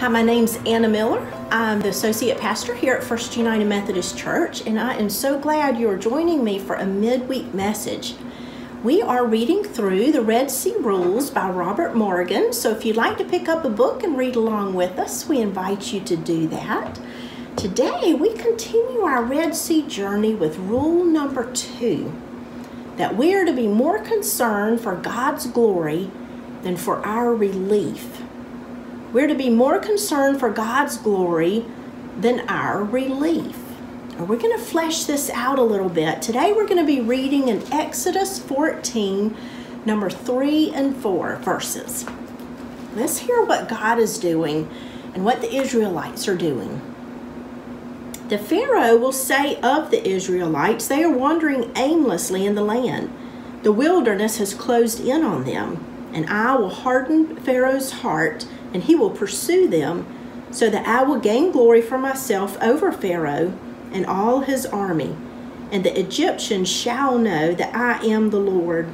Hi, my name's Anna Miller. I'm the Associate Pastor here at First United Methodist Church, and I am so glad you're joining me for a midweek message. We are reading through the Red Sea Rules by Robert Morgan, so if you'd like to pick up a book and read along with us, we invite you to do that. Today, we continue our Red Sea journey with rule number two that we are to be more concerned for God's glory than for our relief. We're to be more concerned for God's glory than our relief. We're going to flesh this out a little bit. Today we're going to be reading in Exodus 14, number 3 and 4 verses. Let's hear what God is doing and what the Israelites are doing. The Pharaoh will say of the Israelites, they are wandering aimlessly in the land. The wilderness has closed in on them, and I will harden Pharaoh's heart and he will pursue them, so that I will gain glory for myself over Pharaoh and all his army. And the Egyptians shall know that I am the Lord.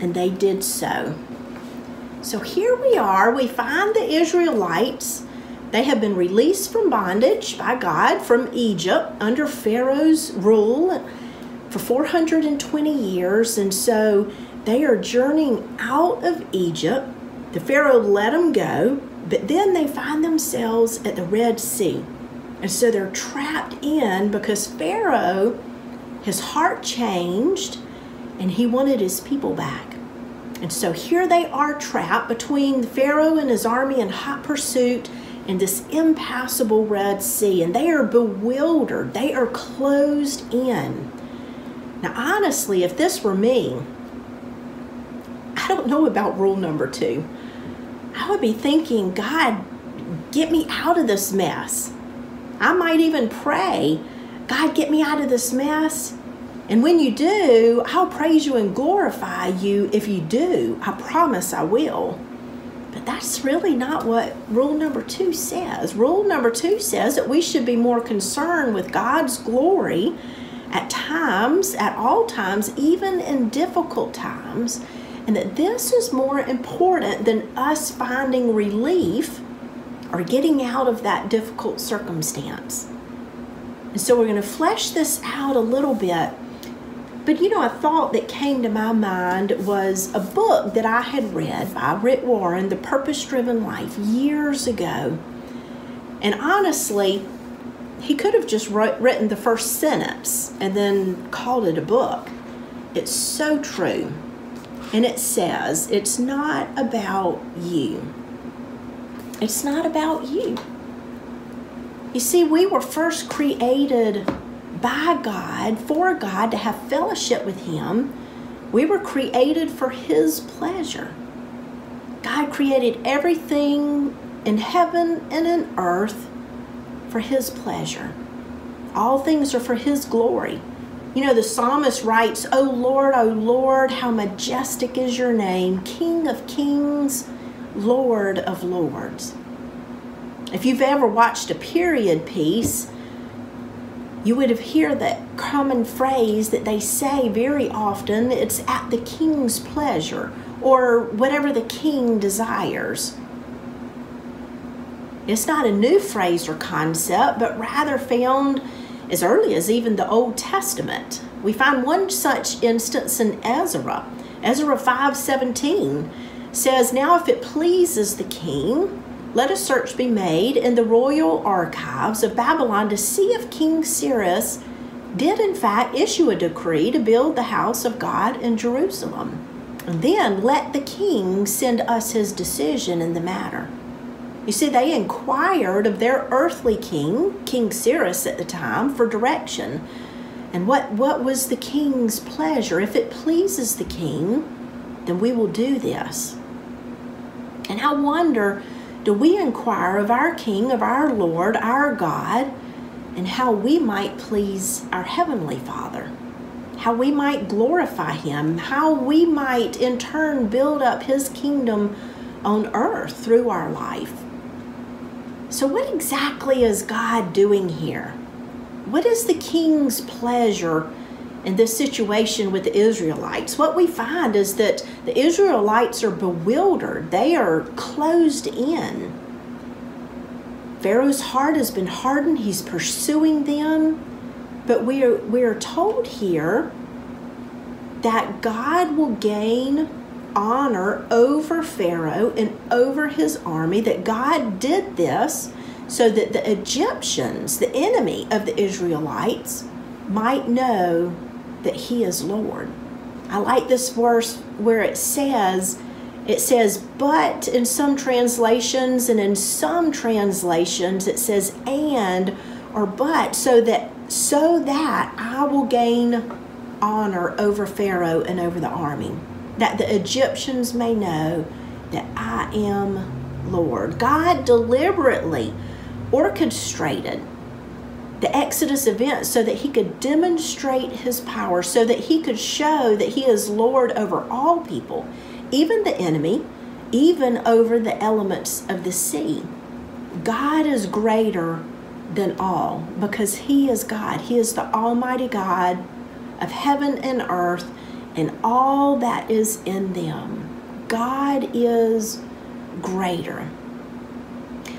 And they did so. So here we are. We find the Israelites. They have been released from bondage by God from Egypt under Pharaoh's rule for 420 years. And so they are journeying out of Egypt the Pharaoh let them go, but then they find themselves at the Red Sea. And so they're trapped in because Pharaoh, his heart changed and he wanted his people back. And so here they are trapped between the Pharaoh and his army in hot pursuit in this impassable Red Sea. And they are bewildered, they are closed in. Now, honestly, if this were me, I don't know about rule number two. I would be thinking, God, get me out of this mess. I might even pray, God, get me out of this mess. And when you do, I'll praise you and glorify you if you do. I promise I will. But that's really not what rule number two says. Rule number two says that we should be more concerned with God's glory at times, at all times, even in difficult times, and that this is more important than us finding relief or getting out of that difficult circumstance. And so we're going to flesh this out a little bit. But you know, a thought that came to my mind was a book that I had read by Rick Warren, The Purpose Driven Life, years ago. And honestly, he could have just written the first sentence and then called it a book. It's so true. And it says, it's not about you. It's not about you. You see, we were first created by God, for God, to have fellowship with Him. We were created for His pleasure. God created everything in heaven and in earth for His pleasure. All things are for His glory. You know, the psalmist writes, O Lord, O Lord, how majestic is your name, King of kings, Lord of lords. If you've ever watched a period piece, you would have heard that common phrase that they say very often it's at the king's pleasure or whatever the king desires. It's not a new phrase or concept, but rather found as early as even the Old Testament. We find one such instance in Ezra. Ezra 5:17 says, "Now if it pleases the king, let a search be made in the royal archives of Babylon to see if King Cyrus did in fact issue a decree to build the house of God in Jerusalem. And then let the king send us his decision in the matter." You see, they inquired of their earthly king, King Cyrus at the time, for direction. And what, what was the king's pleasure? If it pleases the king, then we will do this. And I wonder do we inquire of our king, of our Lord, our God, and how we might please our heavenly Father? How we might glorify him, how we might in turn build up his kingdom on earth through our life. So, what exactly is God doing here? What is the king's pleasure in this situation with the Israelites? What we find is that the Israelites are bewildered, they are closed in. Pharaoh's heart has been hardened, he's pursuing them. But we are, we are told here that God will gain honor over Pharaoh and over his army, that God did this so that the Egyptians, the enemy of the Israelites, might know that he is Lord. I like this verse where it says, it says, but in some translations and in some translations it says and or but, so that so that I will gain honor over Pharaoh and over the army, that the Egyptians may know that I am Lord. God deliberately orchestrated the Exodus event so that he could demonstrate his power, so that he could show that he is Lord over all people, even the enemy, even over the elements of the sea. God is greater than all because he is God. He is the Almighty God of heaven and earth and all that is in them. God is greater.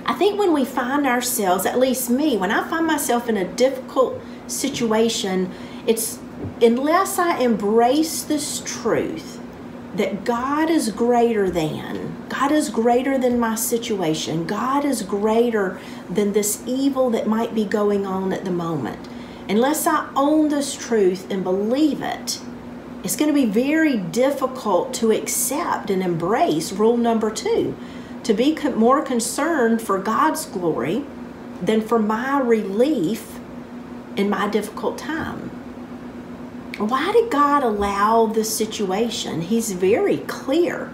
I think when we find ourselves, at least me, when I find myself in a difficult situation, it's unless I embrace this truth that God is greater than, God is greater than my situation, God is greater than this evil that might be going on at the moment. Unless I own this truth and believe it, it's going to be very difficult to accept and embrace rule number two to be more concerned for God's glory than for my relief in my difficult time. Why did God allow this situation? He's very clear.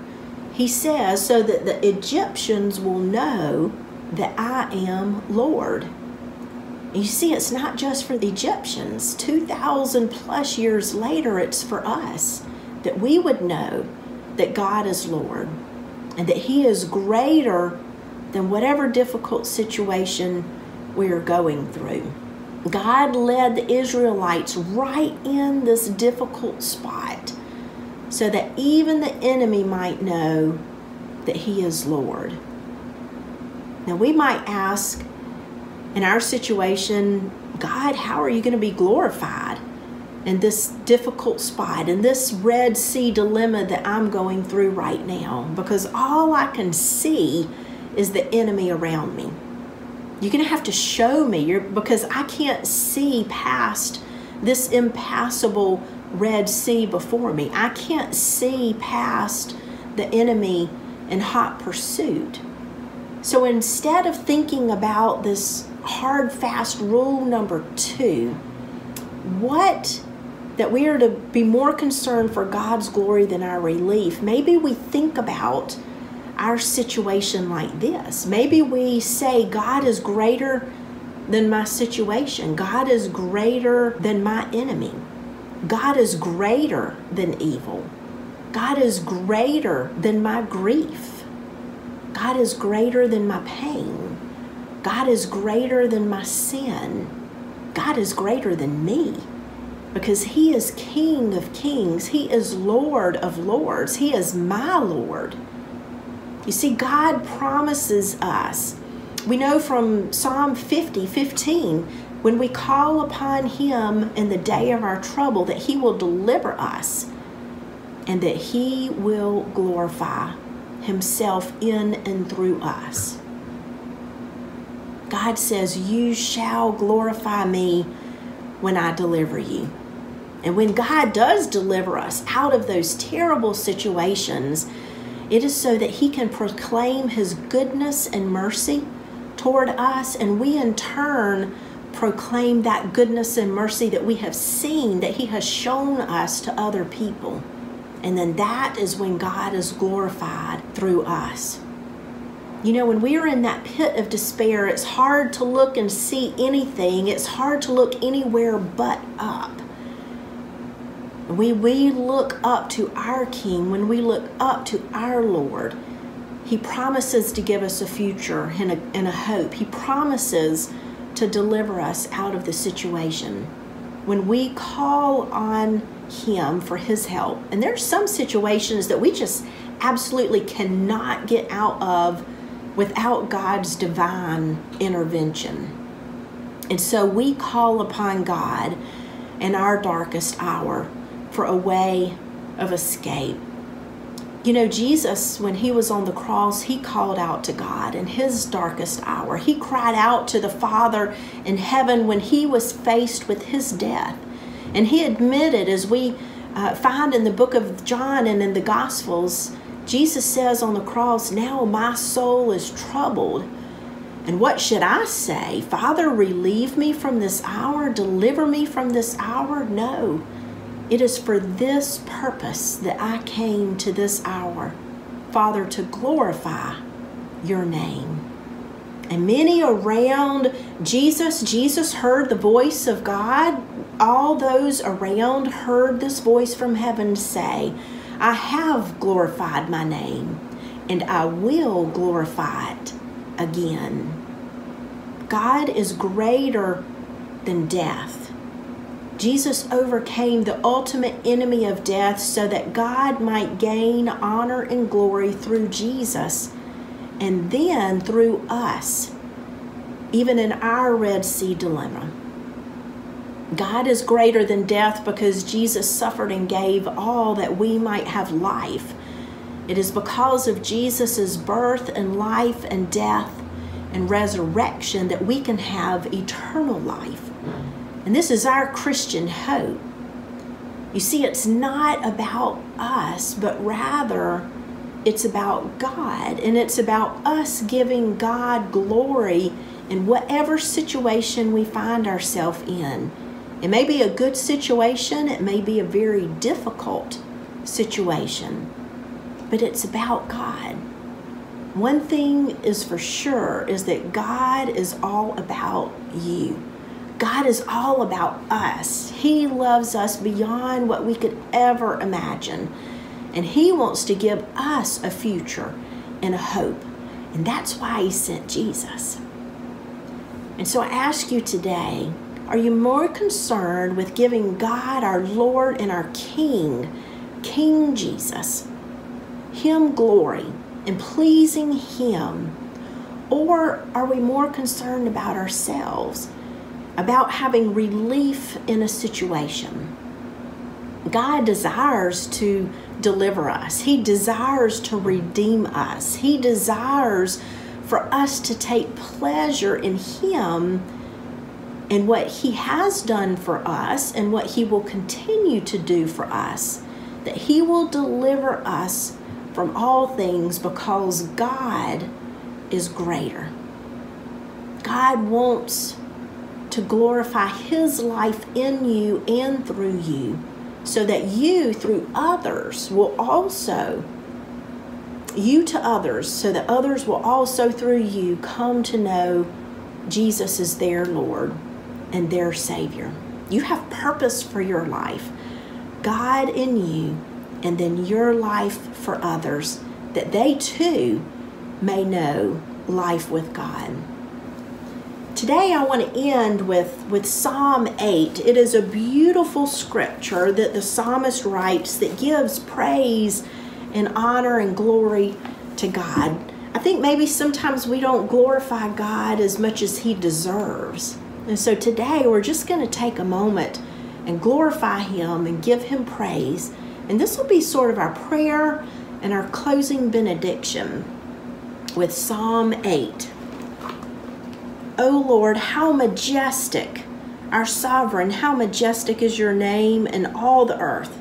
He says, so that the Egyptians will know that I am Lord. You see, it's not just for the Egyptians. 2,000 plus years later, it's for us that we would know that God is Lord and that He is greater than whatever difficult situation we are going through. God led the Israelites right in this difficult spot so that even the enemy might know that He is Lord. Now, we might ask in our situation, God, how are you going to be glorified? in this difficult spot in this Red Sea dilemma that I'm going through right now because all I can see is the enemy around me. You're going to have to show me you're, because I can't see past this impassable Red Sea before me. I can't see past the enemy in hot pursuit. So instead of thinking about this hard, fast rule number two, what that we are to be more concerned for God's glory than our relief, maybe we think about our situation like this. Maybe we say, God is greater than my situation, God is greater than my enemy, God is greater than evil, God is greater than my grief, God is greater than my pain, God is greater than my sin, God is greater than me because He is King of kings, He is Lord of lords, He is my Lord. You see, God promises us. We know from Psalm 50 15, when we call upon Him in the day of our trouble, that He will deliver us and that He will glorify Himself in and through us. God says, You shall glorify me when I deliver you. And when God does deliver us out of those terrible situations, it is so that He can proclaim His goodness and mercy toward us, and we in turn proclaim that goodness and mercy that we have seen, that He has shown us to other people. And then that is when God is glorified through us. You know, when we are in that pit of despair, it's hard to look and see anything, it's hard to look anywhere but up. When we look up to our King, when we look up to our Lord, He promises to give us a future and a, and a hope. He promises to deliver us out of the situation. When we call on Him for His help, and there's some situations that we just absolutely cannot get out of without God's divine intervention. And so we call upon God in our darkest hour for a way of escape. You know, Jesus, when he was on the cross, he called out to God in his darkest hour. He cried out to the Father in heaven when he was faced with his death. And he admitted, as we uh, find in the book of John and in the Gospels, Jesus says on the cross, Now my soul is troubled. And what should I say? Father, relieve me from this hour, deliver me from this hour? No. It is for this purpose that I came to this hour, Father, to glorify your name. And many around Jesus, Jesus heard the voice of God. All those around heard this voice from heaven say, I have glorified my name, and I will glorify it again. God is greater than death. Jesus overcame the ultimate enemy of death so that God might gain honor and glory through Jesus and then through us, even in our Red Sea dilemma. God is greater than death because Jesus suffered and gave all that we might have life. It is because of Jesus' birth and life and death and resurrection that we can have eternal life. And this is our Christian hope. You see, it's not about us, but rather it's about God. And it's about us giving God glory in whatever situation we find ourselves in. It may be a good situation, it may be a very difficult situation, but it's about God. One thing is for sure is that God is all about you. God is all about us. He loves us beyond what we could ever imagine. And He wants to give us a future and a hope. And that's why He sent Jesus. And so I ask you today are you more concerned with giving God, our Lord and our King, King Jesus, Him glory and pleasing Him? Or are we more concerned about ourselves? about having relief in a situation. God desires to deliver us, He desires to redeem us, He desires for us to take pleasure in Him and what He has done for us and what He will continue to do for us. That He will deliver us from all things because God is greater. God wants to glorify His life in you and through you, so that you, through others, will also, you to others, so that others will also, through you, come to know Jesus is their Lord and their Savior. You have purpose for your life, God in you, and then your life for others, that they too may know life with God. Today I want to end with, with Psalm 8. It is a beautiful scripture that the psalmist writes that gives praise and honor and glory to God. I think maybe sometimes we don't glorify God as much as he deserves. And so today we're just going to take a moment and glorify him and give him praise. And this will be sort of our prayer and our closing benediction with Psalm 8. O Lord, how majestic, our sovereign, how majestic is your name in all the earth.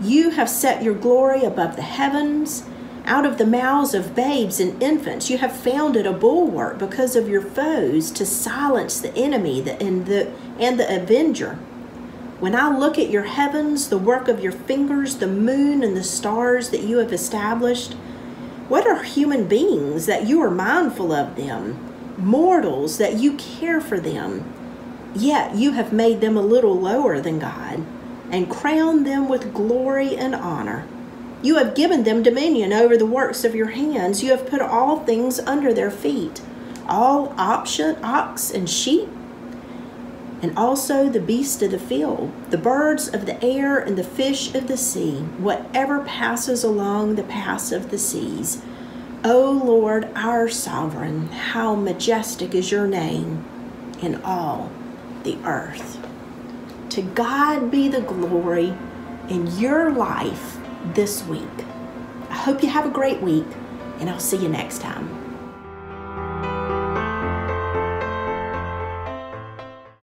You have set your glory above the heavens. Out of the mouths of babes and infants, you have founded a bulwark because of your foes to silence the enemy and the, and the avenger. When I look at your heavens, the work of your fingers, the moon and the stars that you have established, what are human beings that you are mindful of them? mortals that you care for them, yet you have made them a little lower than God and crowned them with glory and honor. You have given them dominion over the works of your hands. You have put all things under their feet, all option, ox and sheep, and also the beasts of the field, the birds of the air, and the fish of the sea, whatever passes along the paths of the seas. O Lord, our sovereign, how majestic is your name in all the earth. To God be the glory in your life this week. I hope you have a great week, and I'll see you next time.